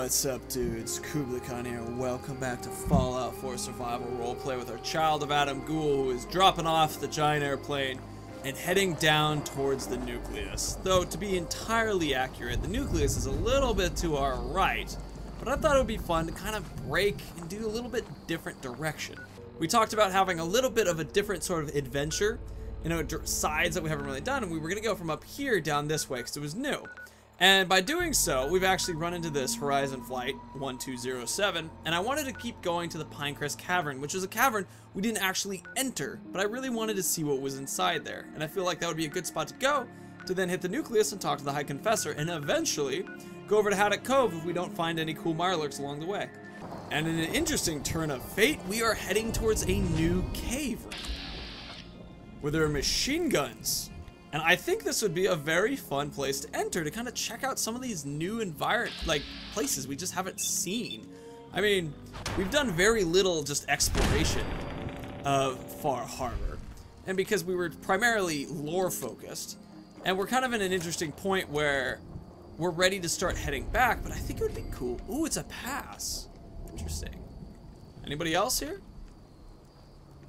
What's up, dudes? Kooblay Khan here. Welcome back to Fallout 4 Survival Roleplay with our child of Atom Ghoul, who is dropping off the giant airplane and heading down towards the nucleus. Though, to be entirely accurate, the nucleus is a little bit to our right, but I thought it would be fun to kind of break and do a little bit different direction. We talked about having a little bit of a different sort of adventure, you know, sides that we haven't really done, and we were going to go from up here down this way because it was new. And by doing so, we've actually run into this Horizon Flight 1207, and I wanted to keep going to the Pinecrest Cavern, which is a cavern we didn't actually enter, but I really wanted to see what was inside there. And I feel like that would be a good spot to go, to then hit the nucleus and talk to the High Confessor, and eventually go over to Haddock Cove if we don't find any cool Mirelurks along the way. And in an interesting turn of fate, we are heading towards a new cave where there are machine guns and I think this would be a very fun place to enter to kind of check out some of these new environment, like places we just haven't seen. I mean, we've done very little just exploration of Far Harbor. And because we were primarily lore focused, and we're kind of in an interesting point where we're ready to start heading back, but I think it would be cool. Ooh, it's a pass. Interesting. Anybody else here?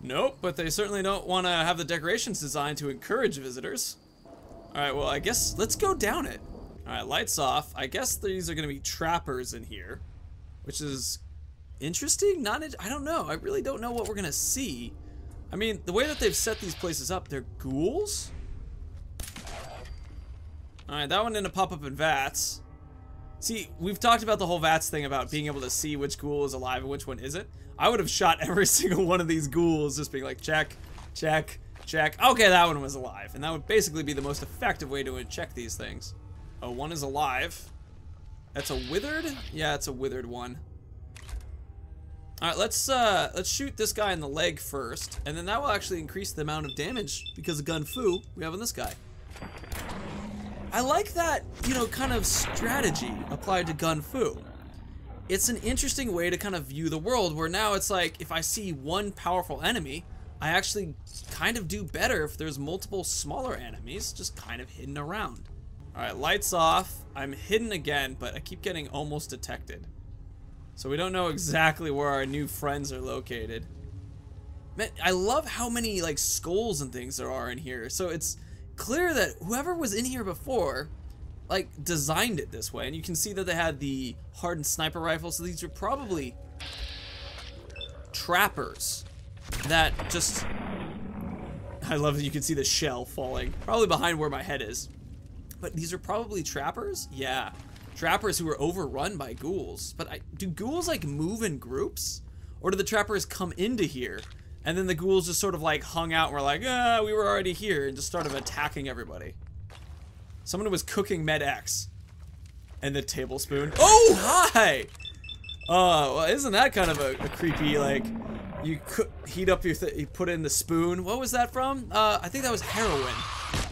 Nope, but they certainly don't want to have the decorations designed to encourage visitors. Alright, well, I guess let's go down it. Alright, lights off. I guess these are going to be trappers in here, which is interesting. Not, I don't know. I really don't know what we're going to see. I mean, the way that they've set these places up, they're ghouls? Alright, that one didn't pop up in VATS. See, we've talked about the whole VATS thing about being able to see which ghoul is alive and which one isn't. I would have shot every single one of these ghouls just being like, check, check, check. Okay, that one was alive. And that would basically be the most effective way to check these things. Oh, one is alive. That's a withered? Yeah, it's a withered one. Alright, let's uh let's shoot this guy in the leg first, and then that will actually increase the amount of damage because of gun fu we have on this guy. I like that, you know, kind of strategy applied to gun fu it's an interesting way to kind of view the world where now it's like if I see one powerful enemy, I actually kind of do better if there's multiple smaller enemies just kind of hidden around. Alright, lights off. I'm hidden again, but I keep getting almost detected. So we don't know exactly where our new friends are located. Man, I love how many like skulls and things there are in here. So it's clear that whoever was in here before like designed it this way and you can see that they had the hardened sniper rifle so these are probably trappers that just I love that you can see the shell falling probably behind where my head is. But these are probably trappers? Yeah. Trappers who were overrun by ghouls. But I, do ghouls like move in groups? Or do the trappers come into here and then the ghouls just sort of like hung out and were like ah we were already here and just started attacking everybody Someone was cooking Med X. And the tablespoon. Oh, hi! Oh, well, isn't that kind of a, a creepy, like, you cook, heat up your, you put in the spoon. What was that from? Uh, I think that was heroin.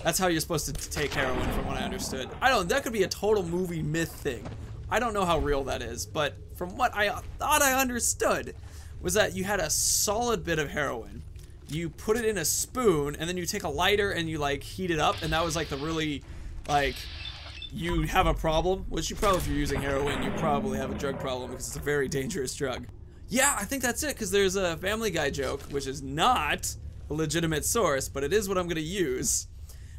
That's how you're supposed to take heroin from what I understood. I don't, that could be a total movie myth thing. I don't know how real that is, but from what I thought I understood was that you had a solid bit of heroin. You put it in a spoon, and then you take a lighter and you like heat it up, and that was like the really like you have a problem, which you probably, if you're using heroin, you probably have a drug problem because it's a very dangerous drug. Yeah, I think that's it, because there's a Family Guy joke, which is not a legitimate source, but it is what I'm going to use,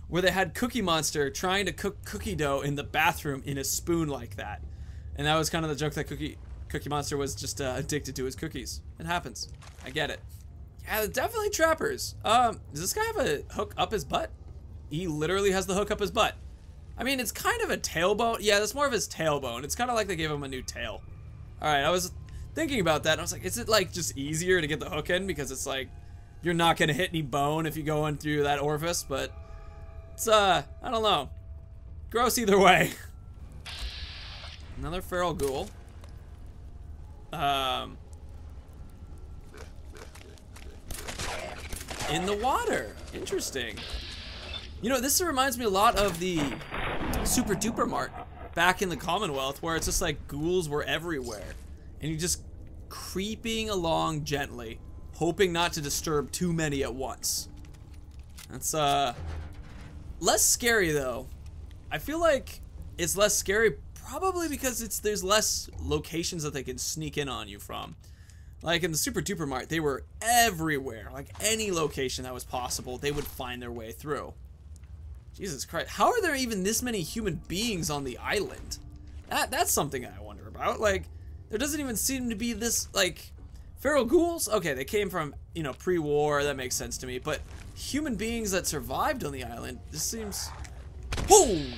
where they had Cookie Monster trying to cook cookie dough in the bathroom in a spoon like that. And that was kind of the joke that Cookie Cookie Monster was just uh, addicted to his cookies. It happens. I get it. Yeah, definitely trappers. Um, does this guy have a hook up his butt? He literally has the hook up his butt. I mean, it's kind of a tailbone. Yeah, that's more of his tailbone. It's kind of like they gave him a new tail. All right, I was thinking about that, I was like, is it like just easier to get the hook in because it's like you're not gonna hit any bone if you go in through that orifice, but it's uh, I don't know. Gross either way. Another feral ghoul. Um, in the water. Interesting. You know, this reminds me a lot of the Super Duper Mart back in the Commonwealth where it's just like ghouls were everywhere. And you're just creeping along gently, hoping not to disturb too many at once. That's uh less scary though. I feel like it's less scary Probably because it's there's less locations that they can sneak in on you from. Like in the Super Duper Mart, they were everywhere. Like any location that was possible, they would find their way through. Jesus Christ. How are there even this many human beings on the island? That that's something I wonder about. Like, there doesn't even seem to be this like feral ghouls. Okay, they came from you know pre-war. That makes sense to me. But human beings that survived on the island. This seems. Boom.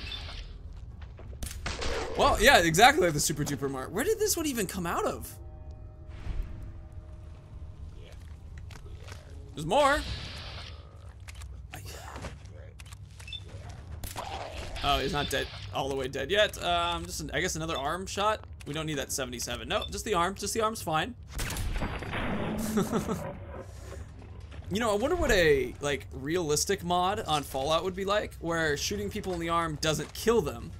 Well, yeah, exactly like the Super Duper Mart. Where did this one even come out of? There's more. Oh, he's not dead, all the way dead yet. Um, just, an, I guess another arm shot. We don't need that 77. No, just the arm. Just the arm's fine. you know, I wonder what a, like, realistic mod on Fallout would be like, where shooting people in the arm doesn't kill them.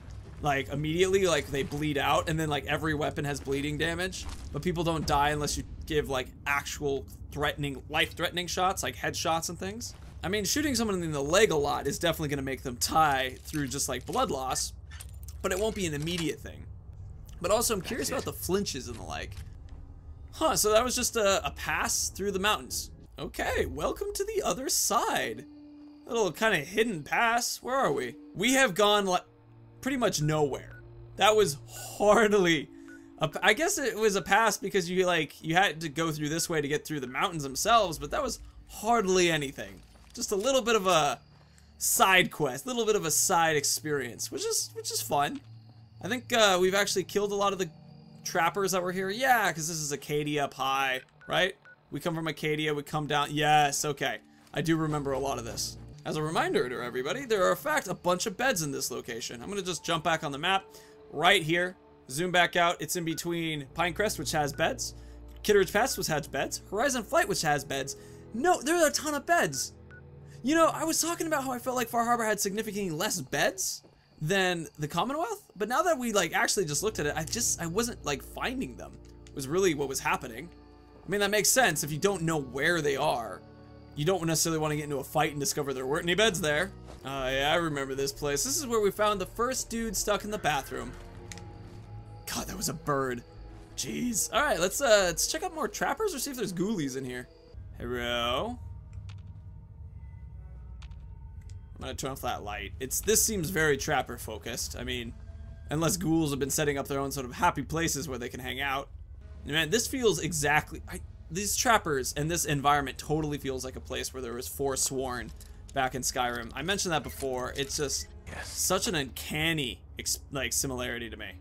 Like, immediately, like, they bleed out, and then, like, every weapon has bleeding damage. But people don't die unless you give, like, actual threatening, life-threatening shots, like headshots and things. I mean, shooting someone in the leg a lot is definitely going to make them tie through just like blood loss, but it won't be an immediate thing. But also, I'm curious about the flinches and the like. Huh, so that was just a, a pass through the mountains. Okay, welcome to the other side. Little kind of hidden pass. Where are we? We have gone like pretty much nowhere. That was hardly I guess it was a pass because you like you had to go through this way to get through the mountains themselves, but that was hardly anything. Just a little bit of a side quest, a little bit of a side experience, which is which is fun. I think uh, we've actually killed a lot of the trappers that were here. Yeah, because this is Acadia up high, right? We come from Acadia, we come down. Yes, okay. I do remember a lot of this. As a reminder to everybody, there are in fact a bunch of beds in this location. I'm gonna just jump back on the map right here, zoom back out. It's in between Pinecrest, which has beds, Kitteridge Pass, which has beds, Horizon Flight, which has beds. No, there are a ton of beds. You know, I was talking about how I felt like Far Harbor had significantly less beds than the Commonwealth, but now that we like actually just looked at it, I just I wasn't like finding them. Was really what was happening. I mean, that makes sense if you don't know where they are. You don't necessarily want to get into a fight and discover there weren't any beds there. Uh, yeah, I remember this place. This is where we found the first dude stuck in the bathroom. God, that was a bird. Jeez. All right, let's uh, let's check out more trappers or see if there's ghoulies in here. Hello. Gonna turn off that light. It's this seems very trapper focused. I mean, unless ghouls have been setting up their own sort of happy places where they can hang out. Man, this feels exactly. I, these trappers and this environment totally feels like a place where there was Forsworn back in Skyrim. I mentioned that before. It's just yes. such an uncanny like similarity to me.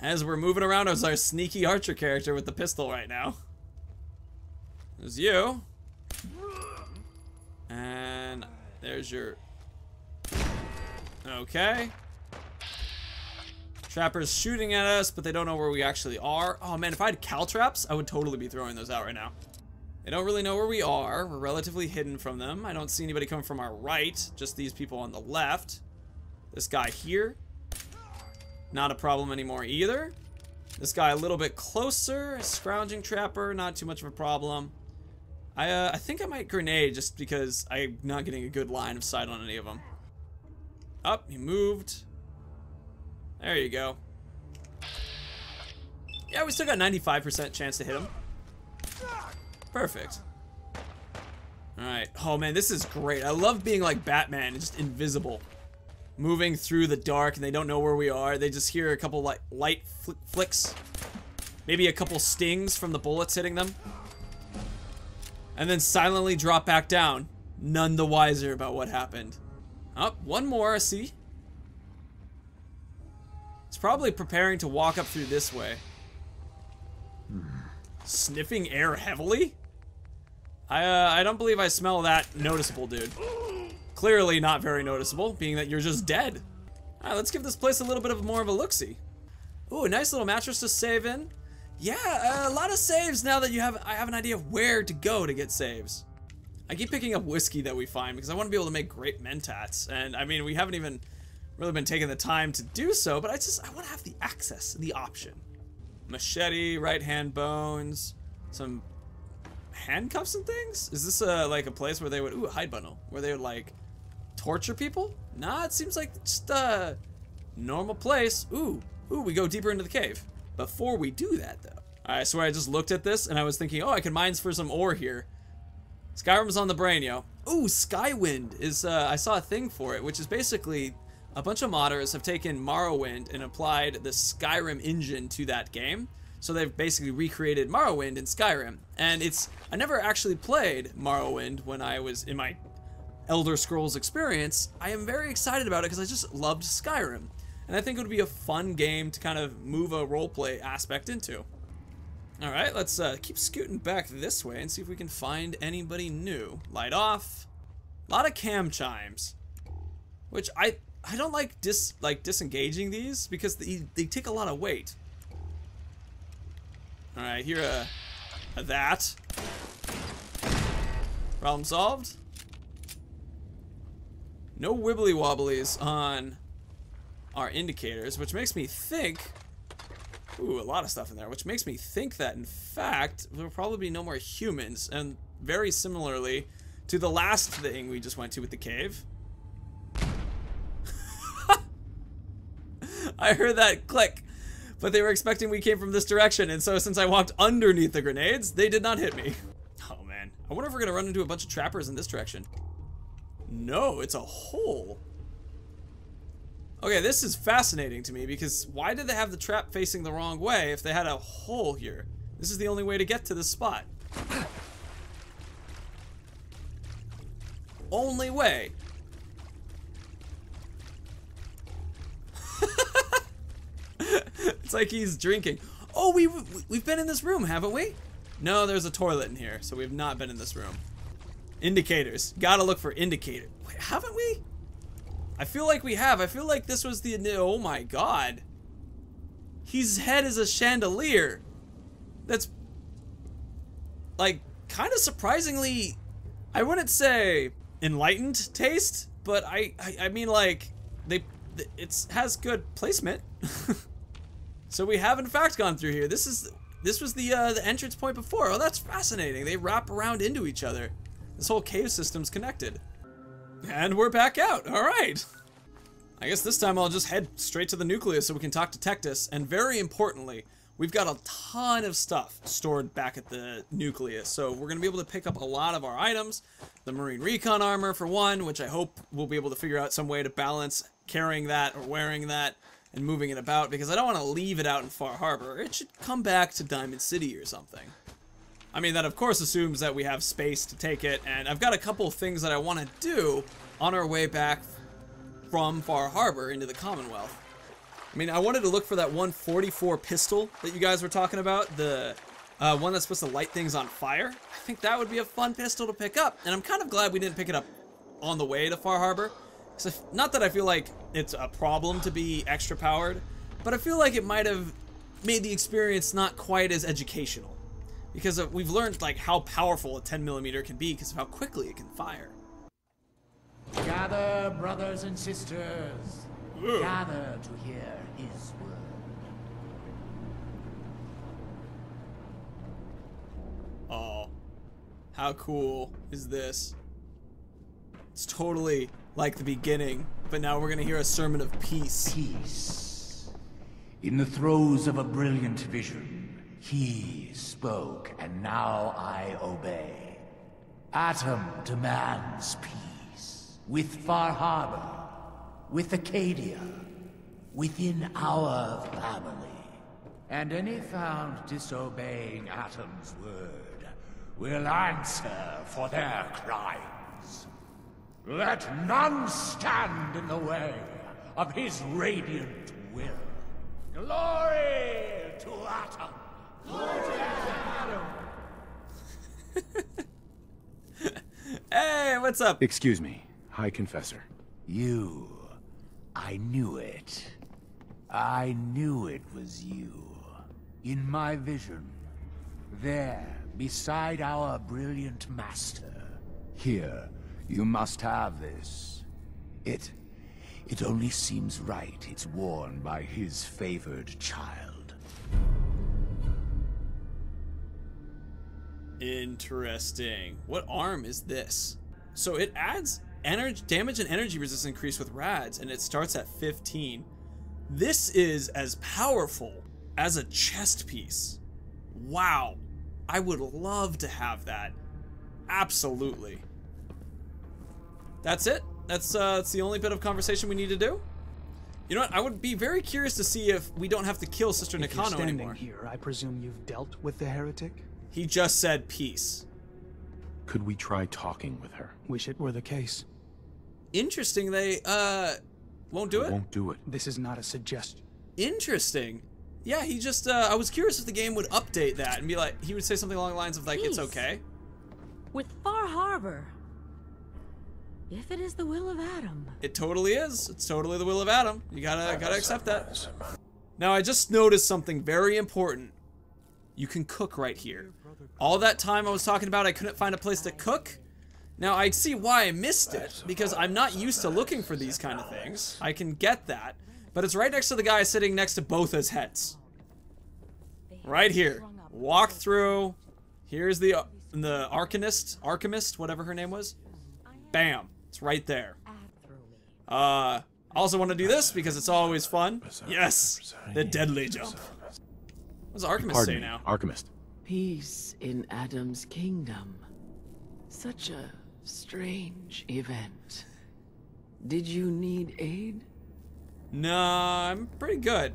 As we're moving around as our sneaky archer character with the pistol right now. There's you. And there's your... Okay. Trappers shooting at us, but they don't know where we actually are. Oh man, if I had caltrops, I would totally be throwing those out right now. They don't really know where we are. We're relatively hidden from them. I don't see anybody coming from our right, just these people on the left. This guy here. Not a problem anymore either. This guy a little bit closer. Scrounging trapper, not too much of a problem. I, uh, I think I might grenade just because I'm not getting a good line of sight on any of them. Up, oh, he moved. There you go. Yeah, we still got 95% chance to hit him. Perfect. Alright. Oh man, this is great. I love being like Batman, just invisible. Moving through the dark and they don't know where we are. They just hear a couple like light fl flicks. Maybe a couple stings from the bullets hitting them and then silently drop back down, none the wiser about what happened. Up, oh, one more, I see? It's probably preparing to walk up through this way. Sniffing air heavily? I, uh, I don't believe I smell that noticeable, dude. Clearly not very noticeable, being that you're just dead. Alright, let's give this place a little bit of more of a look-see. Ooh, a nice little mattress to save in. Yeah, uh, a lot of saves now that you have I have an idea of where to go to get saves. I keep picking up whiskey that we find because I want to be able to make grape mentats. And I mean, we haven't even really been taking the time to do so, but I just I want to have the access, the option. Machete, right hand bones, some handcuffs and things? Is this a, like a place where they would, ooh, hide bundle, where they would like torture people? Nah, it seems like just a Normal place. Ooh, ooh, we go deeper into the cave. Before we do that, though, I swear I just looked at this and I was thinking, oh, I can mine for some ore here. Skyrim's on the brain, yo. Ooh, Skywind is, uh, I saw a thing for it, which is basically a bunch of modders have taken Morrowind and applied the Skyrim engine to that game. So they've basically recreated Morrowind in Skyrim. And it's, I never actually played Morrowind when I was in my Elder Scrolls experience. I am very excited about it because I just loved Skyrim. And I think it would be a fun game to kind of move a roleplay aspect into. All right, let's uh, keep scooting back this way and see if we can find anybody new. Light off. A lot of can chimes, which I I don't like dis like disengaging these because they, they take a lot of weight. All right, here a, a that. Problem solved. No wibbly wobblies on our indicators, which makes me think Ooh, a lot of stuff in there, which makes me think that, in fact, there will probably be no more humans. And very similarly to the last thing we just went to with the cave. I heard that click, but they were expecting we came from this direction, and so since I walked underneath the grenades, they did not hit me. Oh man, I wonder if we're gonna run into a bunch of trappers in this direction. No, it's a hole. Okay, this is fascinating to me because why did they have the trap facing the wrong way if they had a hole here? This is the only way to get to this spot. only way. it's like he's drinking. Oh, we, we've been in this room, haven't we? No, there's a toilet in here, so we've not been in this room. Indicators. Gotta look for indicator. Wait, haven't we? I feel like we have. I feel like this was the... Oh my god. His head is a chandelier. That's... Like, kind of surprisingly... I wouldn't say enlightened taste, but I, I, I mean like, they, it has good placement. so we have in fact gone through here. This is, this was the, uh, the entrance point before. Oh, that's fascinating. They wrap around into each other. This whole cave system's connected. And we're back out. All right. I guess this time I'll just head straight to the nucleus so we can talk to Tektus. And very importantly, we've got a ton of stuff stored back at the nucleus. So we're going to be able to pick up a lot of our items. The Marine Recon armor, for one, which I hope we'll be able to figure out some way to balance carrying that or wearing that and moving it about because I don't want to leave it out in Far Harbor. It should come back to Diamond City or something. I mean, that of course assumes that we have space to take it, and I've got a couple things that I want to do on our way back from Far Harbor into the Commonwealth. I mean, I wanted to look for that 144 pistol that you guys were talking about, the uh, one that's supposed to light things on fire. I think that would be a fun pistol to pick up, and I'm kind of glad we didn't pick it up on the way to Far Harbor. So not that I feel like it's a problem to be extra powered, but I feel like it might have made the experience not quite as educational because we've learned like how powerful a 10 millimeter can be because of how quickly it can fire. Gather, brothers and sisters. Ooh. Gather to hear his word. Oh, how cool is this? It's totally like the beginning, but now we're gonna hear a sermon of peace. Peace. In the throes of a brilliant vision, he spoke, and now I obey. Atom demands peace. With Far Harbor, with Acadia, within our family. And any found disobeying Atom's word will answer for their crimes. Let none stand in the way of his radiant will. Glory to Atom! hey, what's up? Excuse me, High Confessor. You. I knew it. I knew it was you. In my vision. There, beside our brilliant master. Here, you must have this. It... It only seems right it's worn by his favored child. Interesting. What arm is this? So it adds energy damage and energy resistance increase with rads and it starts at 15. This is as powerful as a chest piece. Wow. I would love to have that. Absolutely. That's it. That's uh, that's the only bit of conversation we need to do. You know what? I would be very curious to see if we don't have to kill Sister If you're Nakano standing anymore. here, I presume you've dealt with the heretic? He just said peace. Could we try talking with her? Wish it were the case. Interesting. They uh won't do I it. won't do it. This is not a suggestion. Interesting. Yeah, he just uh I was curious if the game would update that and be like he would say something along the lines of like it's okay. With Far Harbor. If it is the will of Atom. It totally is. It's totally the will of Atom. You gotta gotta accept that. Now I just noticed something very important. You can cook right here. All that time I was talking about I couldn't find a place to cook. Now I see why I missed it because I'm not used to looking for these kind of things. I can get that, but it's right next to the guy sitting next to both his heads. Right here. Walk through. Here's the uh, the arcanist, archimist, whatever her name was. Bam. It's right there. Uh, I also want to do this because it's always fun. Yes, the deadly jump. What's does Archimist say now? Archimist. Peace in Atom's kingdom. Such a strange event. Did you need aid? Nah, I'm pretty good.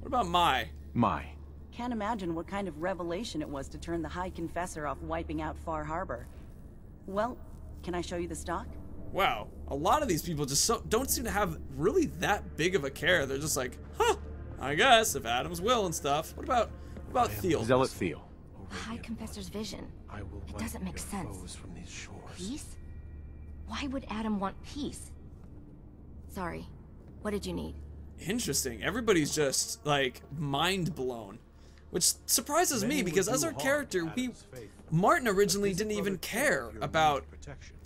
What about my? My. Can't imagine what kind of revelation it was to turn the High Confessor off wiping out Far Harbor. Well, can I show you the stock? Wow, a lot of these people just so, don't seem to have really that big of a care. They're just like, huh, I guess if Atom's will and stuff. What about what about Theo? Zealot Theo. The High Confessor's vision. I will It doesn't make sense. From these Peace? Why would Atom want peace? Sorry. What did you need? Interesting. Everybody's just like mind blown, which surprises me because as our character, we Martin originally didn't even care about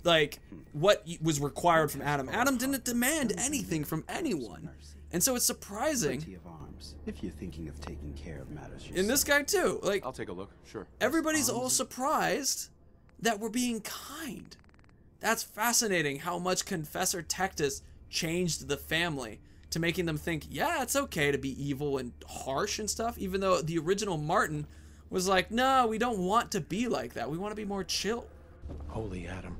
like what was required from Atom. Atom didn't demand anything from anyone, and so it's surprising Plenty of arms, if you're thinking of taking care of matters yourself. in this guy too. Like I'll take a look. Sure. everybody's all surprised that we're being kind. That's fascinating how much Confessor Tektus changed the family to making them think, yeah, it's okay to be evil and harsh and stuff, even though the original Martin was like, no, we don't want to be like that. We want to be more chill. Holy Atom,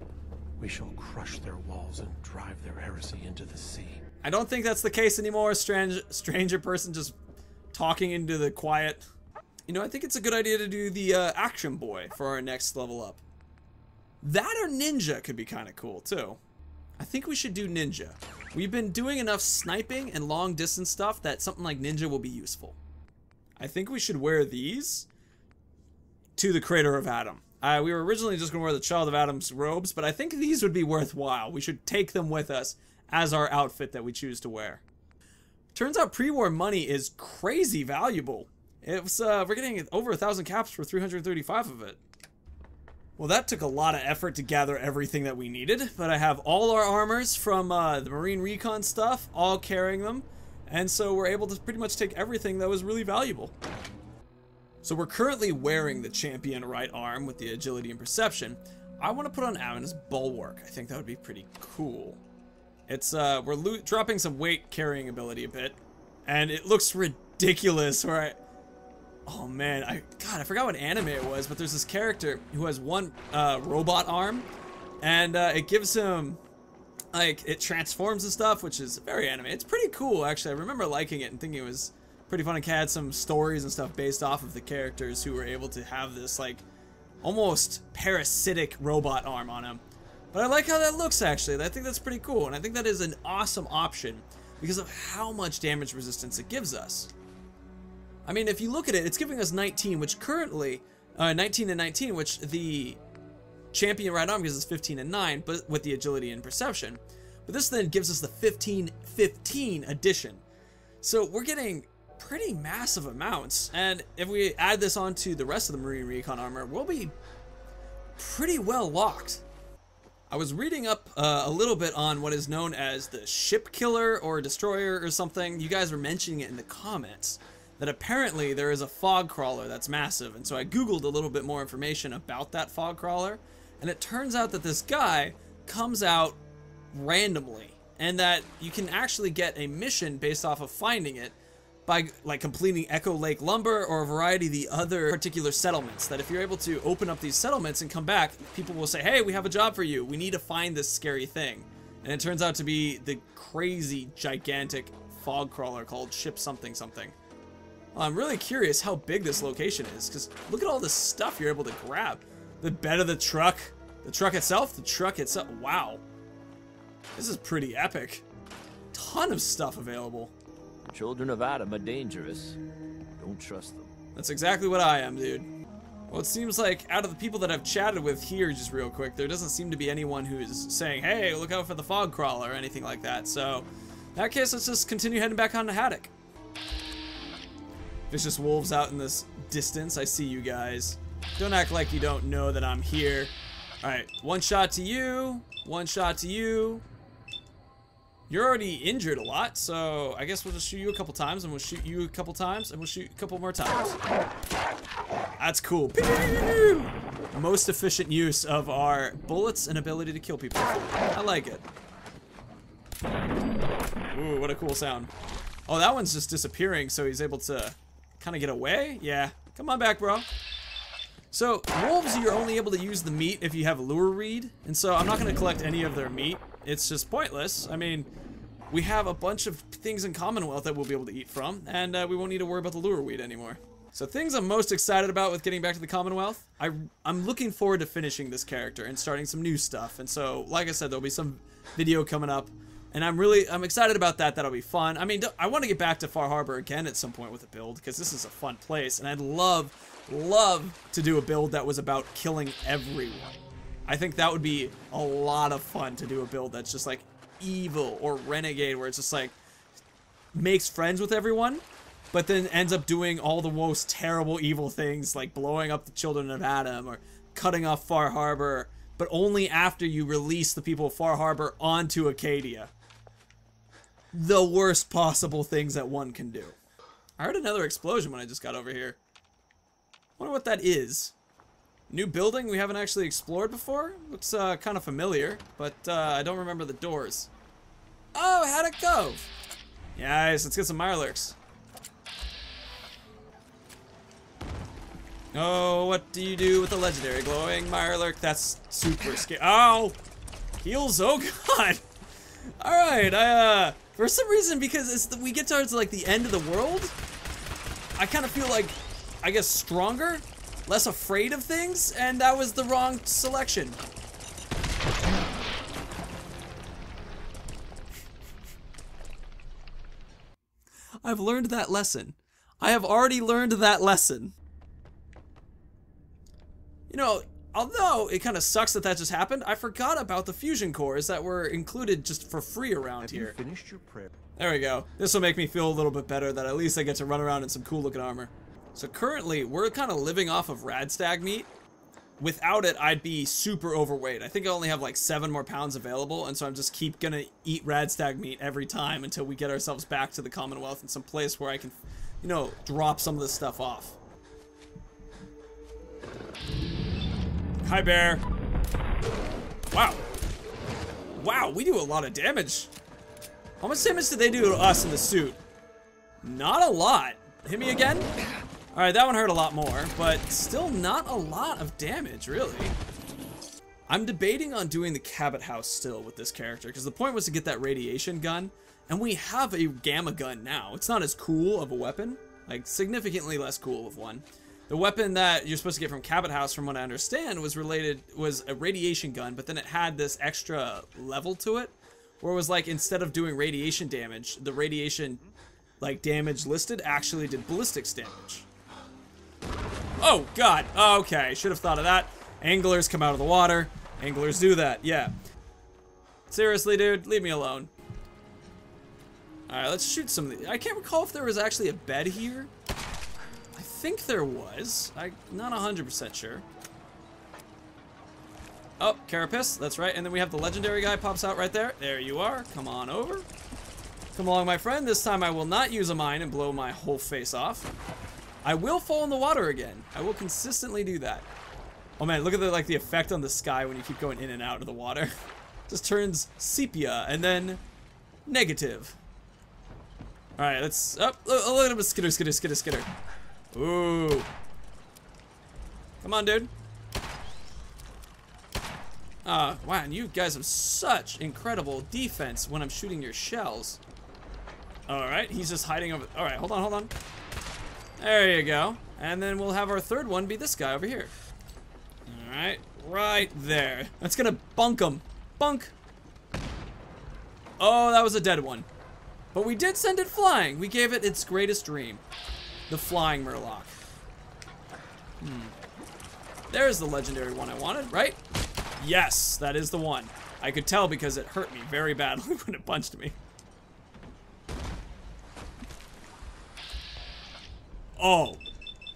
we shall crush their walls and drive their heresy into the sea. I don't think that's the case anymore. Strange, stranger person just talking into the quiet. You know, I think it's a good idea to do the uh, action boy for our next level up. That or ninja could be kind of cool too. I think we should do ninja. We've been doing enough sniping and long distance stuff that something like ninja will be useful. I think we should wear these to the Crater of Atom. Uh, we were originally just going to wear the Child of Atom's robes, but I think these would be worthwhile. We should take them with us as our outfit that we choose to wear. Turns out pre-war money is crazy valuable. It was, uh, we're getting over a thousand caps for 335 of it. Well, that took a lot of effort to gather everything that we needed, but I have all our armors from uh, the Marine Recon stuff, all carrying them, and so we're able to pretty much take everything that was really valuable. So we're currently wearing the champion right arm with the agility and perception. I want to put on Atom's bulwark. I think that would be pretty cool. It's uh, we're dropping some weight carrying ability a bit, and it looks ridiculous. Where I, oh man, I God, I forgot what anime it was, but there's this character who has one uh, robot arm, and uh, it gives him like it transforms and stuff, which is very anime. It's pretty cool actually. I remember liking it and thinking it was pretty fun. It had some stories and stuff based off of the characters who were able to have this like almost parasitic robot arm on him. But I like how that looks actually. I think that's pretty cool, and I think that is an awesome option because of how much damage resistance it gives us. I mean, if you look at it, it's giving us 19, which currently, uh, 19 and 19, which the champion right arm gives us 15 and 9, but with the agility and perception. But this then gives us the 15 15 addition. So we're getting pretty massive amounts, and if we add this onto the rest of the Marine Recon armor, we'll be pretty well locked. I was reading up uh, a little bit on what is known as the ship killer or destroyer or something. You guys were mentioning it in the comments that apparently there is a fog crawler that's massive, and so I googled a little bit more information about that fog crawler, and it turns out that this guy comes out randomly and that you can actually get a mission based off of finding it by like completing Echo Lake Lumber or a variety of the other particular settlements. That if you're able to open up these settlements and come back, people will say, hey, we have a job for you. We need to find this scary thing. And it turns out to be the crazy, gigantic fog crawler called Ship something something. Well, I'm really curious how big this location is, because look at all the stuff you're able to grab. The bed of the truck, the truck itself, the truck itself. Wow. This is pretty epic. Ton of stuff available. Children of Atom are dangerous. Don't trust them. That's exactly what I am, dude. Well, it seems like out of the people that I've chatted with here, just real quick, there doesn't seem to be anyone who's saying, hey, look out for the fog crawler or anything like that. So, in that case, let's just continue heading back on to Haddock. Vicious wolves out in this distance. I see you guys. Don't act like you don't know that I'm here. Alright, one shot to you. One shot to you. You're already injured a lot, so I guess we'll just shoot you a couple times, and we'll shoot you a couple times, and we'll shoot a couple more times. That's cool. Most efficient use of our bullets and ability to kill people. I like it. Ooh, what a cool sound. Oh, that one's just disappearing, so he's able to kind of get away? Yeah. Come on back, bro. So, wolves, you're only able to use the meat if you have lure weed, and so I'm not going to collect any of their meat. It's just pointless. I mean, we have a bunch of things in Commonwealth that we'll be able to eat from, and uh, we won't need to worry about the lure weed anymore. So things I'm most excited about with getting back to the Commonwealth, I, I'm looking forward to finishing this character and starting some new stuff. And so, like I said, there'll be some video coming up, and I'm really, I'm excited about that. That'll be fun. I mean, I want to get back to Far Harbor again at some point with a build, because this is a fun place, and I'd love, love to do a build that was about killing everyone. I think that would be a lot of fun to do a build that's just like evil or renegade where it's just like makes friends with everyone but then ends up doing all the most terrible evil things like blowing up the children of Atom or cutting off Far Harbor but only after you release the people of Far Harbor onto Acadia. The worst possible things that one can do. I heard another explosion when I just got over here. wonder what that is. New building we haven't actually explored before. Looks uh, kind of familiar, but uh, I don't remember the doors. Oh, how'd it go? Yes, let's get some Mirelurks. Oh, what do you do with the legendary glowing Mirelurk? That's super scary. Oh! Heals, oh god! Alright, I, uh, for some reason, because it's the, we get towards, like, the end of the world, I kind of feel like, I guess, stronger less afraid of things, and that was the wrong selection. I've learned that lesson. I have already learned that lesson. You know, although it kind of sucks that that just happened, I forgot about the fusion cores that were included just for free around have here. You finished your. There we go. This will make me feel a little bit better that at least I get to run around in some cool looking armor. So currently, we're kind of living off of Radstag meat. Without it, I'd be super overweight. I think I only have like seven more pounds available, and so I'm just keep gonna eat Radstag meat every time until we get ourselves back to the Commonwealth in some place where I can, you know, drop some of this stuff off. Hi, bear. Wow. Wow, we do a lot of damage. How much damage did they do to us in the suit? Not a lot. Hit me again? Alright, that one hurt a lot more, but still not a lot of damage, really. I'm debating on doing the Cabot House still with this character, because the point was to get that radiation gun, and we have a gamma gun now. It's not as cool of a weapon, like significantly less cool of one. The weapon that you're supposed to get from Cabot House, from what I understand, was related, was a radiation gun, but then it had this extra level to it, where it was like, instead of doing radiation damage, the radiation, like, damage listed actually did ballistics damage. Oh, God. Okay, should have thought of that. Anglers come out of the water. Anglers do that, yeah. Seriously, dude, leave me alone. Alright, let's shoot some of these. I can't recall if there was actually a bed here. I think there was. I'm not 100% sure. Oh, Carapace, that's right. And then we have the legendary guy pops out right there. There you are. Come on over. Come along, my friend. This time I will not use a mine and blow my whole face off. I will fall in the water again. I will consistently do that. Oh man, look at the like the effect on the sky when you keep going in and out of the water. Just turns sepia and then Negative. Alright, let's... Up. Oh, look at him. Skitter, skitter, skitter, skitter. Ooh. Come on, dude. Uh, wow, and you guys have such incredible defense when I'm shooting your shells. Alright, he's just hiding over... Alright, hold on, hold on. There you go. And then we'll have our third one be this guy over here. Alright, right there. That's gonna bunk him. Bunk! Oh, that was a dead one. But we did send it flying. We gave it its greatest dream. The flying Murloc. Hmm. There's the legendary one I wanted, right? Yes, that is the one. I could tell because it hurt me very badly when it punched me. Oh.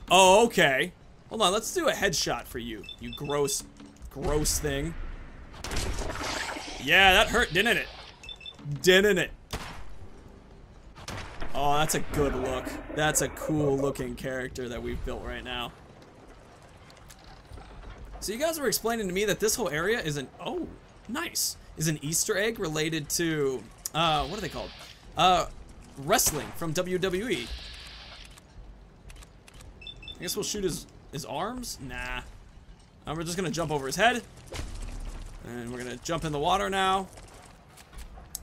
Oh, okay. Hold on, let's do a headshot for you, you gross, gross thing. Yeah, that hurt, didn't it? Didn't it? Oh, that's a good look. That's a cool looking character that we've built right now. So you guys were explaining to me that this whole area is an, oh, nice, is an Easter egg related to, uh, what are they called? Uh, wrestling from WWE. I guess we'll shoot his, his arms? Nah. Uh, we're just gonna jump over his head. And we're gonna jump in the water now.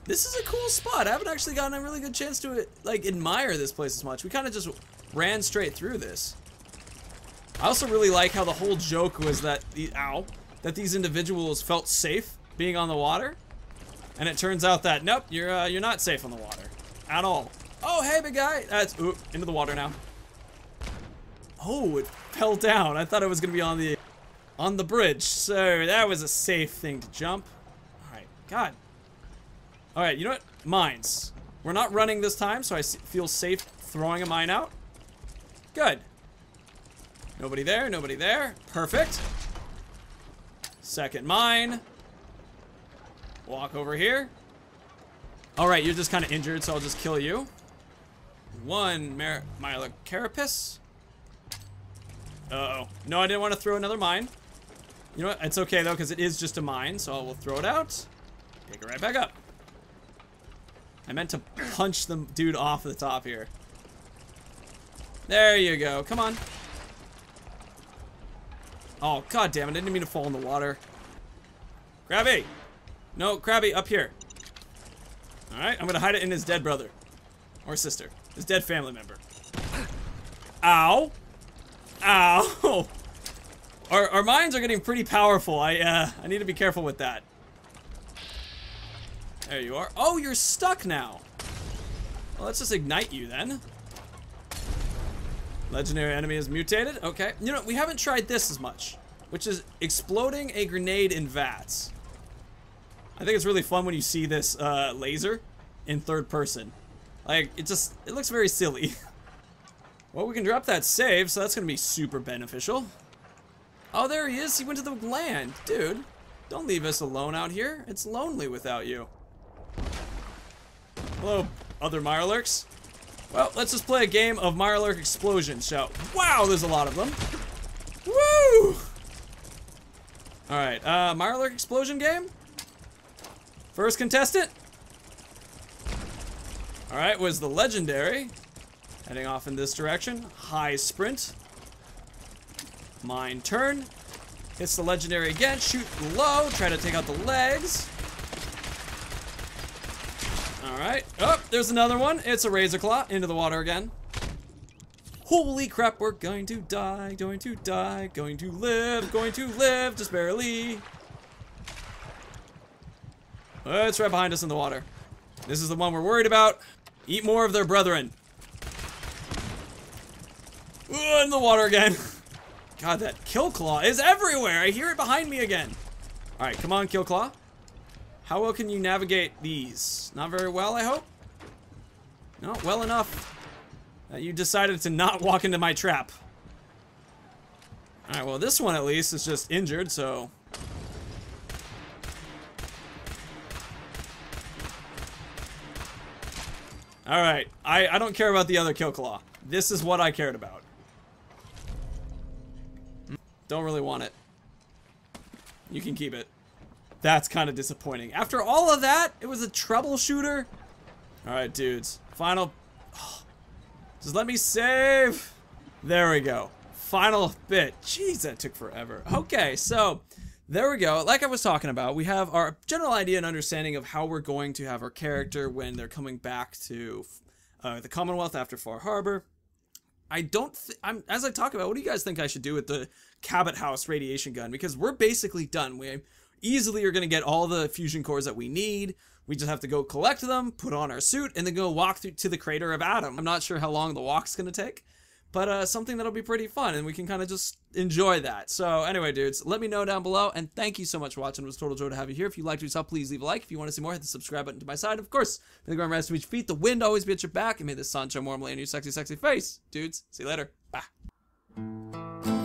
This is a cool spot. I haven't actually gotten a really good chance to, like, admire this place as much. We kind of just ran straight through this. I also really like how the whole joke was that the ow that these individuals felt safe being on the water, and it turns out that nope, you're uh, you're not safe on the water at all. Oh hey big guy, that's oop into the water now. Oh, it fell down. I thought it was gonna be on the on the bridge, so that was a safe thing to jump. All right, God. All right, you know what? Mines. We're not running this time, so I feel safe throwing a mine out. Good. Nobody there, nobody there. Perfect. Second mine. Walk over here. Alright, you're just kind of injured, so I'll just kill you. One Mar Carapace. Uh-oh. No, I didn't want to throw another mine. You know what? It's okay, though, because it is just a mine, so I will throw it out. Pick it right back up. I meant to punch the dude off the top here. There you go. Come on. Oh, god damn it. I didn't mean to fall in the water. Krabby! No, Krabby, up here. Alright, I'm gonna hide it in his dead brother. Or sister. His dead family member. Ow! Ow! Our, our mines are getting pretty powerful. I, uh, I need to be careful with that. There you are. Oh, you're stuck now. Well, let's just ignite you then. Legendary enemy is mutated. Okay. You know, we haven't tried this as much, which is exploding a grenade in vats. I think it's really fun when you see this uh, laser in third person. Like, it just, it looks very silly. well, we can drop that save, so that's going to be super beneficial. Oh, there he is. He went to the land. Dude, don't leave us alone out here. It's lonely without you. Hello, other Mirelurks. Well, let's just play a game of Mirelurk Explosion, shall Wow, there's a lot of them. Woo! Alright, uh, Mirelurk Explosion game? First contestant? Alright, was the Legendary. Heading off in this direction. High sprint. Mine turn. Hits the Legendary again. Shoot low. Try to take out the legs. Alright. Oh, there's another one. It's a Razor Claw. Into the water again. Holy crap, we're going to die, going to die, going to live, going to live, just barely. It's right behind us in the water. This is the one we're worried about. Eat more of their brethren. Ooh, in the water again. God, that Kill Claw is everywhere. I hear it behind me again. All right, come on, Kill Claw. How well can you navigate these? Not very well, I hope? No, well enough that you decided to not walk into my trap. Alright, well this one at least is just injured, so... Alright, I, I don't care about the other Kill Claw. This is what I cared about. Don't really want it. You can keep it. That's kind of disappointing. After all of that, it was a troubleshooter. All right, dudes. Final. Oh, just let me save. There we go. Final bit. Jeez, that took forever. Okay, so there we go. Like I was talking about, we have our general idea and understanding of how we're going to have our character when they're coming back to uh, the Commonwealth after Far Harbor. I don't. I'm as I talk about. What do you guys think I should do with the Cabot House radiation gun? Because we're basically done. We easily are going to get all the fusion cores that we need. We just have to go collect them, put on our suit, and then go walk through to the crater of Atom. I'm not sure how long the walk's going to take but uh, something that'll be pretty fun and we can kind of just enjoy that. So anyway, dudes, let me know down below and thank you so much for watching. It was total joy to have you here. If you liked what you saw, please leave a like. If you want to see more, hit the subscribe button to my side. Of course, may the ground rest to each feet, the wind always be at your back, and may the sun shine warmly on your sexy, sexy face. Dudes, see you later. Bye.